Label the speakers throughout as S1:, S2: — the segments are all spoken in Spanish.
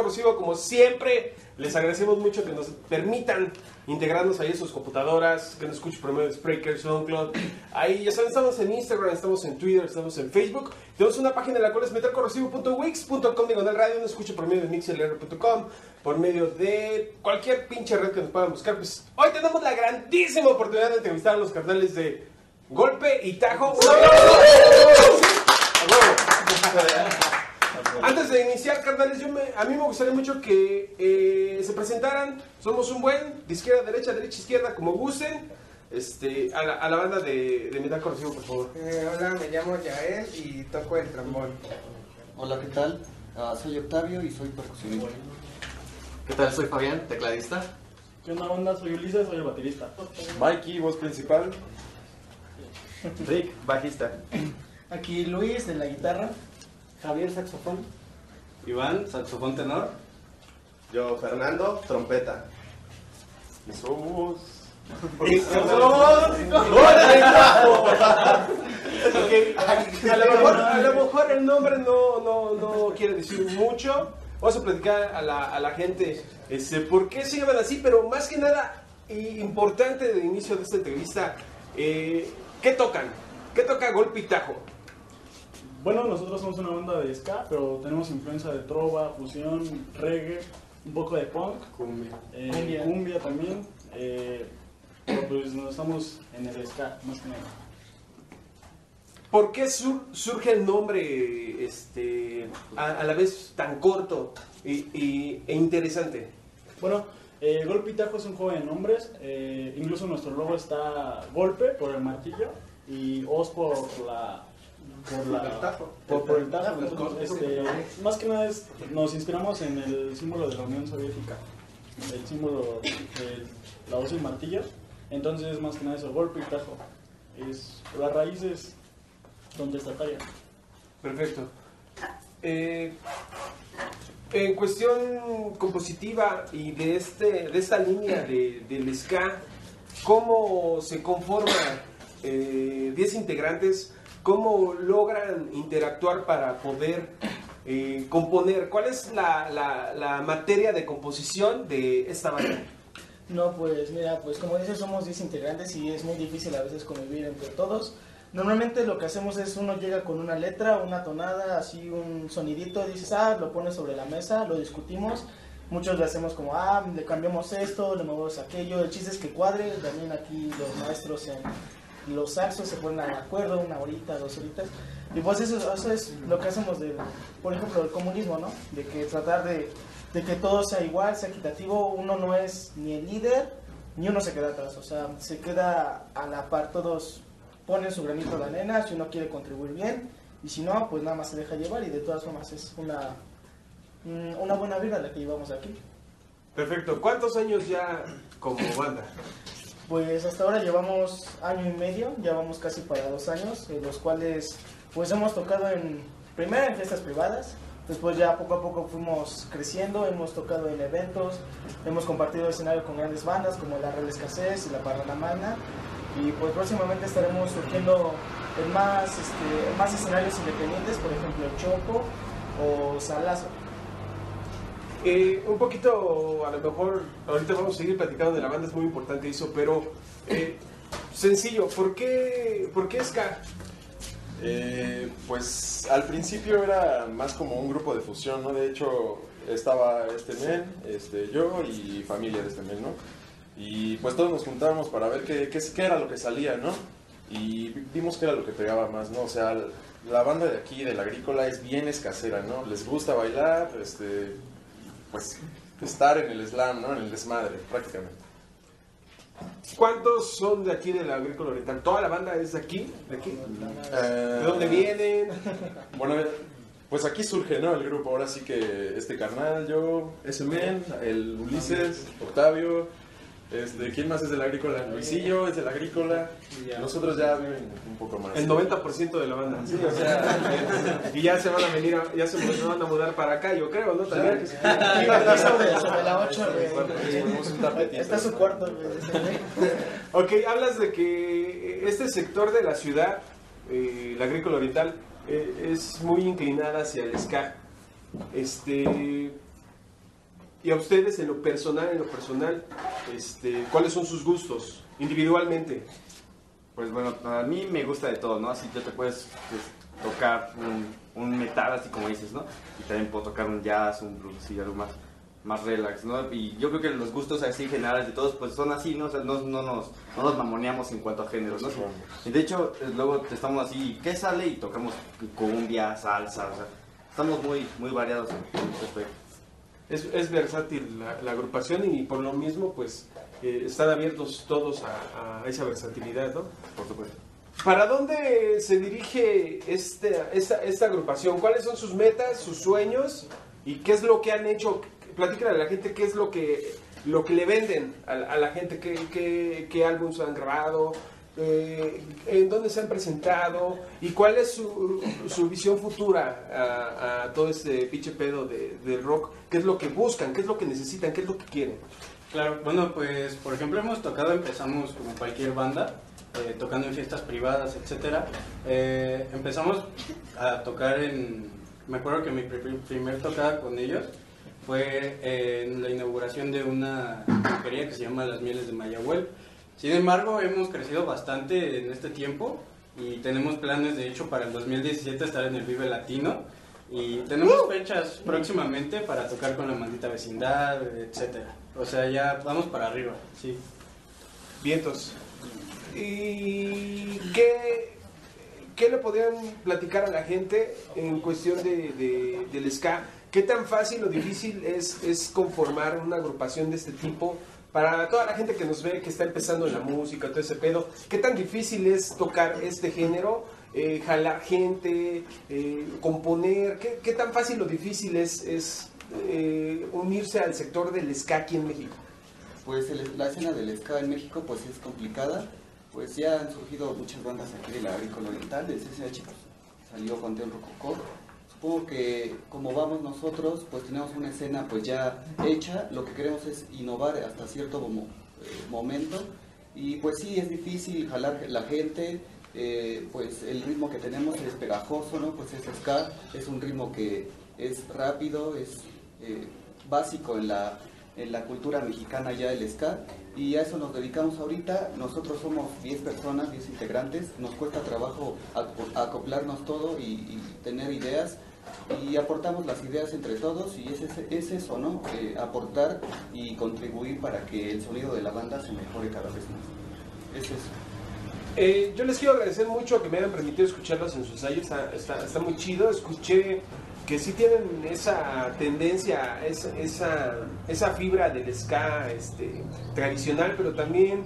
S1: Corrosivo, como siempre, les agradecemos mucho que nos permitan integrarnos ahí en sus computadoras, que nos escuchen por medio de Spreaker, SoundCloud, ahí ya saben, estamos en Instagram, estamos en Twitter, estamos en Facebook, tenemos una página en la cual es metalcorrosivo.wix.com, diagonal radio, nos escucha por medio de mixlr.com, por medio de cualquier pinche red que nos puedan buscar, pues hoy tenemos la grandísima oportunidad de entrevistar a los carnales de Golpe y Tajo. ¡Un aplauso! Antes de iniciar, carnales, yo me- a mí me gustaría mucho que eh, se presentaran. Somos un buen, de izquierda a derecha, derecha a izquierda, como gusten. Este, a, la, a la banda de, de Metal Corrosivo, por favor.
S2: Eh, hola, me llamo Yael y toco el trombón.
S3: Hola, ¿qué tal? Ah, soy Octavio y soy percusionista.
S4: ¿Qué tal? Soy Fabián, tecladista.
S5: ¿Qué onda, banda? Soy Ulises, soy el baterista.
S6: Mikey, voz principal.
S1: Rick, bajista.
S5: Aquí Luis de la guitarra.
S3: Javier, saxofón.
S6: Iván, saxofón tenor. Yo, Fernando, trompeta. Y somos.
S1: Ok, A lo, mejor, a lo mejor el nombre no, no, no quiere decir mucho. Vamos a platicar a la, a la gente este, por qué se llaman así, pero más que nada, y importante de inicio de esta entrevista, eh, ¿qué tocan? ¿Qué toca Golpe y Tajo?
S5: Bueno, nosotros somos una banda de ska, pero tenemos influencia de trova, fusión, reggae, un poco de punk, eh, cumbia. también. eh, pero pues nos estamos en el ska, más que nada.
S1: ¿Por qué sur- surge el nombre este, a, a la vez tan corto y, y- e interesante?
S5: Bueno, eh, Golpe y Tajo es un juego de nombres. eh, incluso nuestro logo está Golpe por el martillo y Os por la. Por, la,
S2: El tajo.
S5: Por, por el tajo. Este, más que nada es, nos inspiramos en el símbolo de la Unión Soviética. El símbolo de la hoz y el martillo. Entonces, más que nada eso, Golpe y Tajo. Es, la raíz es contestataria.
S1: Perfecto. Eh, en cuestión compositiva y de, este, de esta línea de, del ska, ¿cómo se conforman eh, 10 integrantes? ¿Cómo logran interactuar para poder eh, componer? ¿Cuál es la, la- la materia de composición de esta banda?
S7: No, pues mira, pues como dices, somos 10 integrantes y es muy difícil a veces convivir entre todos. Normalmente lo que hacemos es uno llega con una letra, una tonada, así un sonidito, dices, ah, lo pones sobre la mesa, lo discutimos. Muchos le hacemos como, ah, le cambiamos esto, le movemos aquello. El chiste es que cuadre. También aquí los maestros en los saxos se ponen de acuerdo, una horita, dos horitas. Y pues eso, eso es lo que hacemos de, por ejemplo, el comunismo, ¿no? De que tratar de, de que todo sea igual, sea equitativo. Uno no es ni el líder, ni uno se queda atrás. O sea, se queda a la par. Todos ponen su granito de arena si uno quiere contribuir bien. Y si no, pues nada más se deja llevar. Y de todas formas es una, mm, una buena vida la que llevamos aquí.
S1: Perfecto. ¿Cuántos años ya como banda?
S7: Pues hasta ahora llevamos año y medio, ya vamos casi para dos años, en los cuales pues hemos tocado en, primero en fiestas privadas, después ya poco a poco fuimos creciendo, hemos tocado en eventos, hemos compartido escenario con grandes bandas como la Real Escasez y la Parranda Magna, y pues próximamente estaremos surgiendo en más, este, en más escenarios independientes, por ejemplo Choco o Salazo.
S1: Eh, un poquito, a lo mejor, ahorita vamos a seguir platicando de la banda, es muy importante eso, pero eh, sencillo, ¿por qué, ¿por qué ska?
S6: Eh, pues al principio era más como un grupo de fusión, ¿no? De hecho, estaba este men, este, yo y familia de este men, ¿no? Y pues todos nos juntábamos para ver qué, qué, era lo que salía, ¿no? Y vi- vimos que era lo que pegaba más, ¿no? O sea, la banda de aquí, de la agrícola, es bien escasera, ¿no? Les gusta bailar, este, pues estar en el slam, ¿no? En el desmadre, prácticamente.
S1: ¿Cuántos son de aquí de la Agrícola Oriental? ¿Toda la banda es de aquí? ¿De aquí?
S6: Eh,
S1: ¿De dónde vienen?
S6: Bueno, pues aquí surge, ¿no? El grupo, ahora sí que este carnal, yo, ese men, el Ulises, Octavio, este, ¿quién más es de la agrícola? Luisillo es de la agrícola, nosotros ya viven un poco más.
S1: El 90% de la banda.
S6: Sí, o sea,
S1: Y ya se van a venir, a- ya se van a mudar para acá, yo creo, ¿no? También.
S7: Aquí sobre, sobre la 8,
S6: ponemos un tapetito.
S7: está su cuarto. güey.
S1: Ok, hablas de que este sector de la ciudad, eh, la Agrícola Oriental, eh, es muy inclinada hacia el ska. Este, y a ustedes en lo personal, en lo personal, este, ¿cuáles son sus gustos individualmente?
S4: Pues bueno, a mí me gusta de todo, ¿no? Así yo te puedes pues, tocar un, un metal, así como dices, ¿no? Y también puedo tocar un jazz, un blues, así algo más, más relax, ¿no? Y yo creo que los gustos así generales de todos, pues son así, ¿no? O sea, no, no, nos, no nos mamoneamos en cuanto a géneros, ¿no? Y de hecho, eh, luego estamos así, ¿qué sale? Y tocamos cumbia, salsa, o sea, estamos muy, muy variados en ese aspecto.
S1: Es, es versátil la, la agrupación y por lo mismo, pues, eh, están abiertos todos a, a esa versatilidad, ¿no?
S4: Por supuesto.
S1: ¿Para dónde se dirige este, esta, esta agrupación? ¿Cuáles son sus metas, sus sueños y qué es lo que han hecho? Platícale a la gente qué es lo que, lo que le venden a, a la gente, qué, qué, qué álbumes han grabado, eh, en dónde se han presentado y cuál es su, su visión futura a, a todo este pinche pedo de, del rock. ¿Qué es lo que buscan? ¿Qué es lo que necesitan? ¿Qué es lo que quieren?
S8: Claro, bueno, pues por ejemplo hemos tocado, empezamos como cualquier banda, eh, tocando en fiestas privadas, etcétera. Eh, empezamos a tocar en, me acuerdo que mi pri- primer tocada con ellos fue en la inauguración de una pulpería que se llama Las Mieles de Mayahuel. Sin embargo, hemos crecido bastante en este tiempo y tenemos planes, de hecho, para el 2017 estar en el Vive Latino. Y tenemos fechas próximamente para tocar con la maldita vecindad, etcétera. O sea, ya vamos para arriba, sí.
S1: Vientos. ¿Y qué, qué le podrían platicar a la gente en cuestión de, de- del ska? ¿Qué tan fácil o difícil es, es conformar una agrupación de este tipo? Para toda la gente que nos ve, que está empezando en la música, todo ese pedo, ¿qué tan difícil es tocar este género? Eh, jalar gente, eh, componer, ¿qué, tan fácil o difícil es, eh, unirse al sector del ska aquí en México?
S3: Pues la escena del ska en México pues es complicada, pues ya han surgido muchas bandas aquí de la agrícola oriental, del CCH pues, salió Panteón Rococó. Supongo que como vamos nosotros, pues tenemos una escena pues ya hecha, lo que queremos es innovar hasta cierto eh, momento. Y pues sí es difícil jalar la gente, eh, pues el ritmo que tenemos es pegajoso, ¿no? Pues es ska, es un ritmo que es rápido, es eh, básico en la, en la cultura mexicana ya el ska. Y a eso nos dedicamos ahorita. Nosotros somos 10 personas, 10 integrantes, nos cuesta trabajo aco- acoplarnos todo y tener ideas y aportamos las ideas entre todos y es, es eso, ¿no? Eh, aportar y contribuir para que el sonido de la banda se mejore cada vez más. Es eso.
S1: Eh, yo les quiero agradecer mucho que me hayan permitido escucharlos en sus ensayos, está, está, está muy chido. Escuché que sí tienen esa tendencia, esa, esa, esa fibra del ska este, tradicional, pero también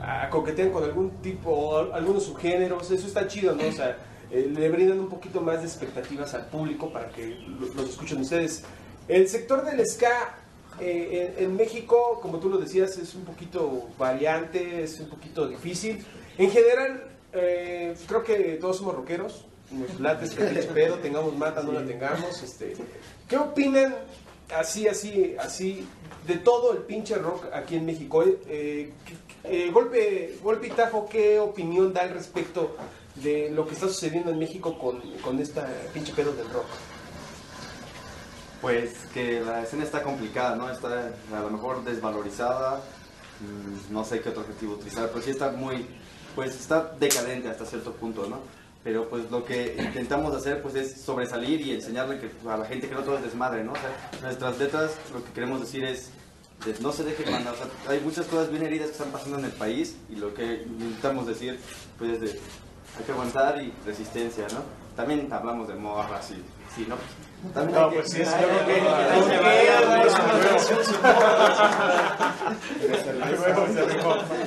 S1: ah, coquetean con algún tipo, algunos subgéneros. Eso está chido, ¿no? O sea, eh, le brindan un poquito más de expectativas al público para que lo- los escuchen ustedes. El sector del ska eh, en, en México, como tú lo decías, es un poquito variante, es un poquito difícil. En general, eh, creo que todos somos rockeros. Nos late este pedo, tengamos mata, no la tengamos. Este, ¿Qué opinan así, así, así de todo el pinche rock aquí en México? Eh, eh, golpe, golpe y tajo, ¿qué opinión da al respecto de lo que está sucediendo en México con, con esta pinche pedo del rock?
S4: Pues que la escena está complicada, ¿no? Está a lo mejor desvalorizada, mm, no sé qué otro objetivo utilizar, pero sí está muy, pues está decadente hasta cierto punto, ¿no? Pero pues lo que intentamos hacer pues es sobresalir y enseñarle que, a la gente que no todo es desmadre, ¿no? O sea, nuestras letras lo que queremos decir es de no se dejen mandar, o sea, hay muchas cosas bien heridas que están pasando en el país y lo que intentamos decir pues es de hay que aguantar y resistencia, ¿no? También hablamos de morras y sí, ¿no? También que-
S1: pues sí, es creo que-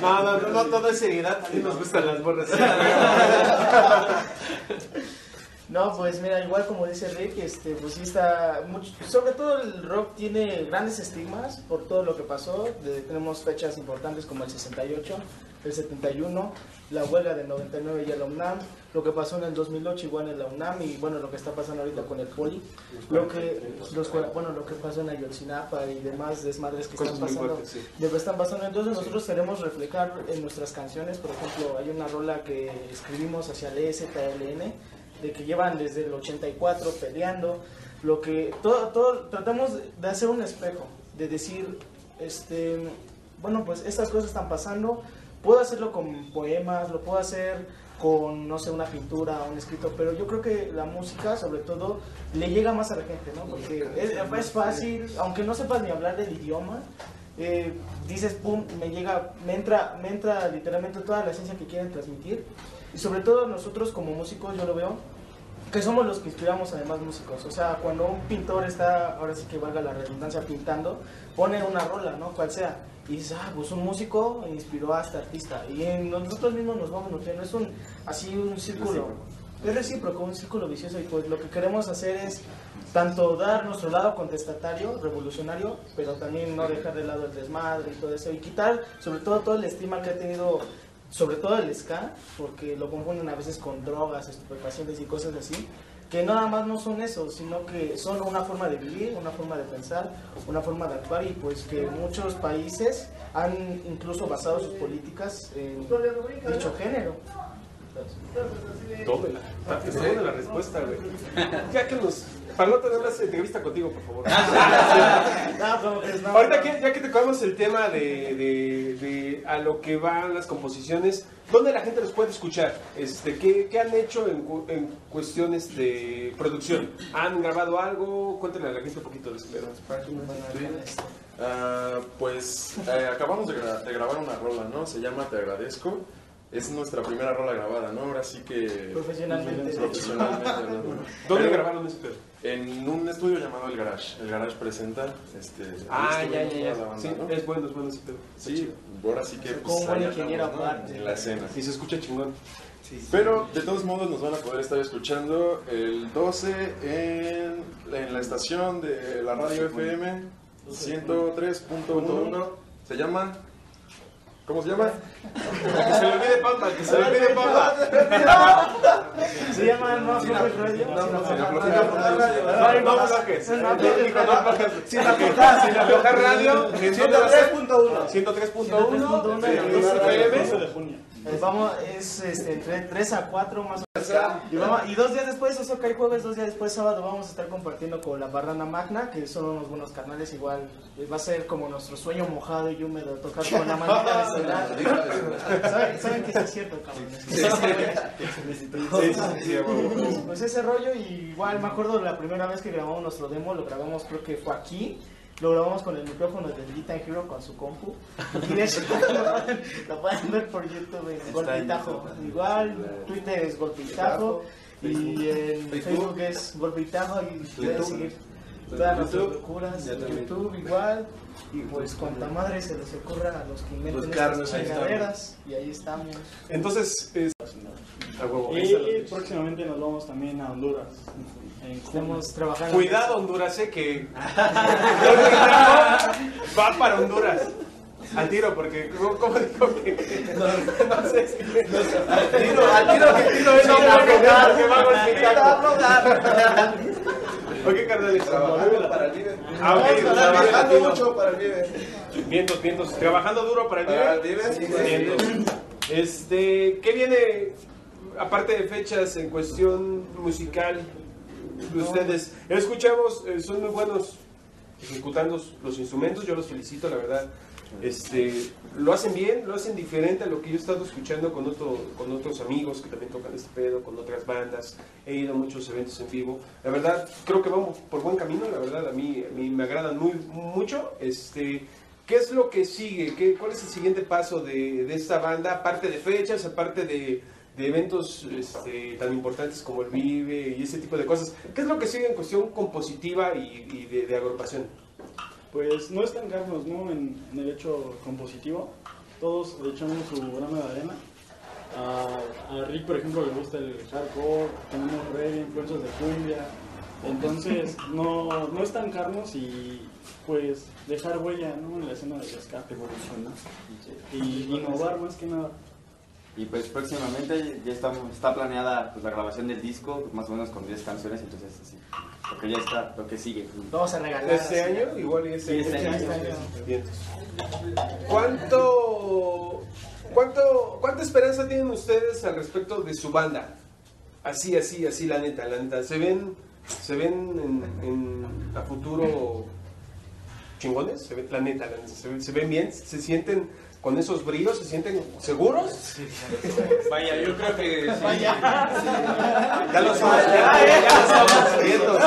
S4: ¿no?
S1: No, no, no, no, todo es seriedad. A mí nos gustan las borras.
S7: No, pues mira, igual como dice Rick, este, pues sí está, mucho, sobre todo el rock tiene grandes estigmas por todo lo que pasó, de- tenemos fechas importantes como el 68, el 71, la huelga del 99 y la UNAM, lo que pasó en el 2008 igual en la UNAM y bueno, lo que está pasando ahorita con el Poli, lo que, los, bueno, lo que pasó en Ayotzinapa y demás desmadres que están pasando, lo que están pasando, entonces nosotros queremos reflejar en nuestras canciones, por ejemplo, hay una rola que escribimos hacia el E EZLN, de que llevan desde el 84 peleando, lo que todo, todo tratamos de hacer un espejo, de decir, este, bueno, pues estas cosas están pasando, puedo hacerlo con poemas, lo puedo hacer con, no sé, una pintura, un escrito, pero yo creo que la música, sobre todo, le llega más a la gente, ¿no? Porque es, es fácil, aunque no sepas ni hablar del idioma, eh, dices, pum, me llega, me entra, me entra literalmente toda la esencia que quieren transmitir. Y sobre todo nosotros como músicos, yo lo veo, que somos los que inspiramos a demás músicos. O sea, cuando un pintor está, ahora sí que valga la redundancia, pintando, pone una rola, ¿no? Cual sea. Y dices, ah, pues un músico inspiró a este artista. Y en nosotros mismos nos vamos nutriendo. Es un, así un círculo. Es recíproco, un círculo vicioso. Y pues lo que queremos hacer es tanto dar nuestro lado contestatario, revolucionario, pero también no dejar de lado el desmadre y todo eso. Y quitar, sobre todo, todo el estima que ha tenido sobre todo el ska, porque lo confunden a veces con drogas, estupefacientes y cosas así, que nada más no son eso, sino que son una forma de vivir, una forma de pensar, una forma de actuar y pues que muchos países han incluso basado sus políticas en dicho género.
S1: Tómela. Te de la respuesta, güey. Ya que nos. Para no tener una entrevista contigo, por favor.
S7: No, no,
S1: Ahorita que, ya que tocamos el tema de, de- de a lo que van las composiciones, ¿dónde la gente los puede escuchar? Este, ¿qué, qué han hecho en, cu- en cuestiones de producción? ¿Han grabado algo? Cuéntenle a la gente un poquito de eso.
S6: Ah, pues eh, acabamos de, gra- de grabar una rola, ¿no? Se llama Te agradezco. Es nuestra primera rola grabada, ¿no? Ahora sí que
S7: Profesionalmente.
S6: profesionalmente.
S1: ¿Dónde grabaron ese pedo?
S6: En un estudio llamado El Garage. El Garage presenta. Este,
S1: Ah, ya, ya, ya.
S6: banda,
S1: Sí,
S6: ¿no?
S1: es bueno, es bueno
S6: Sí,
S1: chido.
S6: ahora sí que
S7: Como
S6: pues, ahí
S7: ingeniero.
S6: En la escena.
S1: Y se escucha chingón.
S6: Pero de todos modos nos van a poder estar escuchando el 12 en, en la estación de la radio FM 103.1. Se llama... ¿Cómo se llama?
S1: Que se le olvide Pampa, que se le olvide Pampa.
S7: Se llama No Aflojes Radio.
S6: No,
S7: Sin
S6: no.
S1: No. Sin aflojar. Sin aflojar radio. ¿En dónde va a ser?
S2: 103.1.
S1: 103.1.
S7: 103.1
S1: de
S7: de
S1: FM.
S5: 12 de junio.
S7: Eh, Vamos, es este, entre 3 a 4 más o menos. Y, vamos- y dos días después, eso cae jueves, dos días después, sábado, vamos a estar compartiendo con la Barrana Magna, que son unos buenos carnales. Igual eh, va a ser como nuestro sueño mojado y húmedo, tocar con la manita de celular. ¿Saben, saben que es cierto. Pues, pues ese rollo, y igual me acuerdo la primera vez que grabamos nuestro demo, lo grabamos creo que fue aquí. Lo grabamos con el micrófono de Guitar Hero con su compu. Hecho, lo, lo pueden ver por YouTube en Golpitajo. Igual, Twitter es Golpitajo. Y en Facebook es Golpitajo. Y pueden seguir todas nuestras locuras. En YouTube igual. Y pues cuanta madre se les ocurra a los que
S2: Buscarnos,
S7: estas. Y ahí estamos.
S1: Entonces, es- huevo.
S5: Y próximamente nos vamos también a Honduras.
S7: Estamos trabajando.
S1: Cuidado, Honduras, eh, que. Va para Honduras. Al tiro, porque. ¿Cómo cómo dijo que.? No, sé si. Al tiro, al tiro que tiro es que va a. Ok, carnales.
S2: Trabajando para el Vive.
S1: Ah, ok,
S2: Trabajando mucho para el Vive.
S1: Vientos, vientos. Trabajando duro para el
S2: Para el
S1: Vive.
S2: Vive.
S1: Vientos. Este, ¿qué viene aparte de fechas en cuestión musical de ustedes? Escuchamos, eh, son muy buenos ejecutando los instrumentos, yo los felicito, la verdad. Este, lo hacen bien, lo hacen diferente a lo que yo he estado escuchando con, otro, con otros amigos que también tocan este pedo, con otras bandas. He ido a muchos eventos en vivo. La verdad, creo que vamos por buen camino, la verdad, a mí, a mí me agradan muy, mucho. Este, ¿Qué es lo que sigue? ¿Qué, ¿Cuál es el siguiente paso de, de esta banda? Aparte de fechas, aparte de, de eventos este, tan importantes como el Vive y ese tipo de cosas. ¿Qué es lo que sigue en cuestión compositiva y, y de, de agrupación?
S5: Pues no estancarnos ¿no? En, en el hecho compositivo. Todos le echamos su grano de arena. A, a Rick, por ejemplo, le gusta el hardcore, tenemos reggae, influencias de cumbia. Entonces, no, no estancarnos y pues dejar huella ¿no? en la escena del ska.
S3: Evoluciona.
S5: Y innovar más que nada.
S4: Y pues próximamente ya estamos, está planeada pues, la grabación del disco, más o menos con 10 canciones, entonces así. Lo que ya está, lo que sigue.
S7: Vamos a regalar.
S1: ¿Este
S7: así.
S1: año? Igual y este,
S4: Sí, este
S1: año.
S7: año.
S1: Bien. ¿Cuánto, cuánto, ¿Cuánta esperanza tienen ustedes al respecto de su banda? Así, así, así, la neta, la neta. ¿Se ven se ven en, en a futuro chingones, se ven, la neta, la neta, se, ven- se ven bien, se sienten con esos brillos, se sienten seguros.
S8: Vaya, yo creo que sí.
S1: Ya lo somos, ya, ya, ya lo somos, vientos.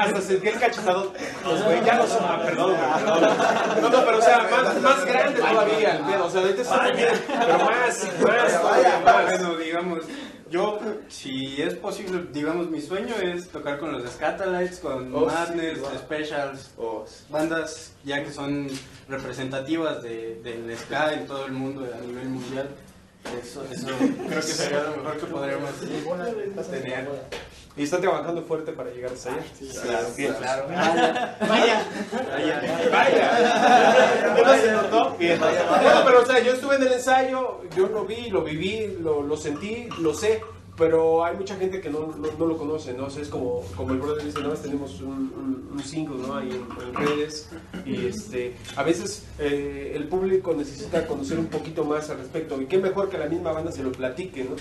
S1: Hasta sentí el cachetado. Pues, güey, ya lo somos. Ah, perdón, perdón. No, no, pero o sea, más, más grande todavía. O sea, ahorita está bien, pero más, más, todavía más.
S8: Bueno, digamos, yo, si es posible, digamos, mi sueño es tocar con los Scatalites, con
S2: Oh, sí,
S8: Madness,
S2: wow.
S8: Specials,
S2: Oh,
S8: bandas ya que son representativas de, del ska en todo el mundo a nivel mundial. Eso, eso creo que sería lo mejor que podríamos tener.
S1: Y están trabajando fuerte para llegar hasta allá.
S8: Claro,
S1: bien, claro.
S7: Vaya.
S1: Vaya. ¿No se notó? Bien. Bueno, pero o sea, yo estuve en el ensayo, yo lo vi, lo viví, lo, lo sentí, lo sé. Pero hay mucha gente que no, no, no lo conoce, ¿no? O sea, es como, como el brother dice, ¿no? Tenemos un, un, un single, ¿no? Ahí en, en redes. Y este, a veces eh, el público necesita conocer un poquito más al respecto. Y qué mejor que la misma banda se lo platique, ¿no?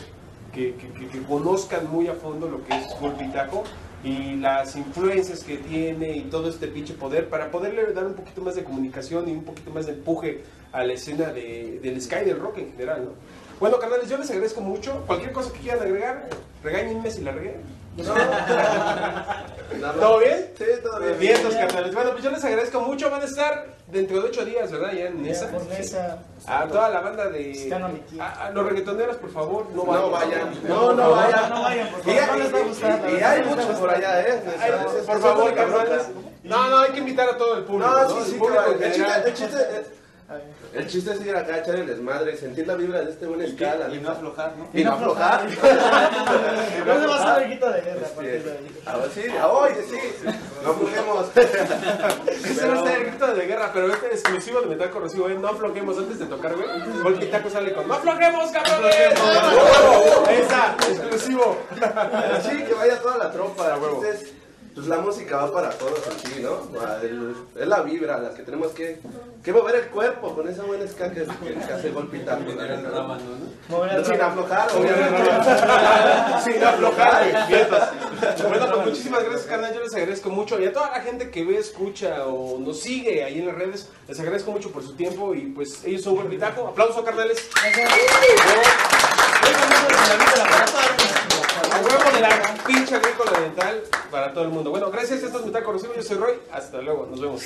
S1: Que, que- que- conozcan muy a fondo lo que es Golpitajo y las influencias que tiene y todo este pinche poder para poderle dar un poquito más de comunicación y un poquito más de empuje a la escena de, del Sky del rock en general, ¿no? Bueno, carnales, yo les agradezco mucho. Cualquier cosa que quieran agregar, regáñenme si la regué. ¿Todo bien?
S2: Sí, todo bien.
S1: Bien, los carnales. Bueno, pues yo les agradezco mucho. Van a estar dentro de ocho días, ¿verdad? Ya en
S7: Ya,
S1: esa.
S7: por esa.
S1: A toda la banda de. A, a los reggaetoneros, por favor, no vayan.
S2: No vayan. No, no vayan.
S7: No vayan, por
S2: Y,
S7: favor. No les va a gustar. la
S2: y- hay
S7: no
S2: muchos por allá, ¿eh?
S1: Por favor, carnales. No, no, hay que invitar a todo el público.
S2: No,
S1: No,
S2: sí,
S1: El
S2: sí, que
S1: público
S2: El chiste, el chiste, el chiste es ir acá, echar el desmadre, sentir la vibra de este buen escala.
S4: Y no aflojar, ¿no?
S2: Y no aflojar.
S7: No se va a hacer el grito de guerra a partir de ahí.
S2: A ver, sí, a hoy, sí. No aflojemos.
S1: Ese va a ser el grito de guerra, pero este es exclusivo de metal corrosivo, ¿eh? No aflojemos antes de tocar, güey. Golpitaco sale con ¡No aflojemos, cabrones! Esa, exclusivo.
S2: Sí, que vaya toda la tropa. El chiste es, pues la música va para todos así, ¿no? El- es la vibra, las que tenemos que, que mover el cuerpo con esa buena ska que, que, hace
S8: el
S2: Sin aflojar, obviamente.
S1: Sin aflojar. Bueno, pues muchísimas gracias, carnal. Yo les agradezco mucho. Y a toda la gente que ve, escucha o nos sigue ahí en las redes, les agradezco mucho por su tiempo. Y pues ellos son Golpitaco. Aplauso, carnales. A huevo de la pinche agrícola dental para todo el mundo. Bueno, gracias. Esto es Corrosivo. Yo soy Roy. Hasta luego. Nos vemos.